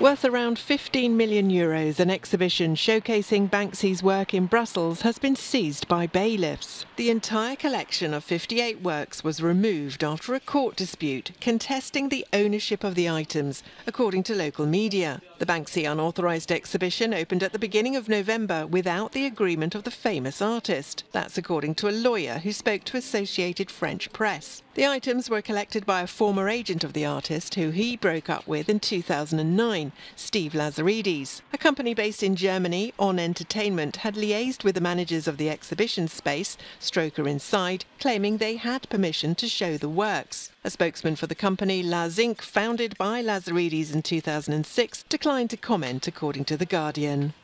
Worth around 15 million euros, an exhibition showcasing Banksy's work in Brussels has been seized by bailiffs. The entire collection of 58 works was removed after a court dispute contesting the ownership of the items, according to local media. The Banksy unauthorised exhibition opened at the beginning of November without the agreement of the famous artist. That's according to a lawyer who spoke to Associated French Press. The items were collected by a former agent of the artist who he broke up with in 2009, Steve Lazarides. A company based in Germany, On Entertainment, had liaised with the managers of the exhibition space, Stroker Inside, claiming they had permission to show the works. A spokesman for the company, Laz Inc., founded by Lazarides in 2006, declined to comment, according to The Guardian.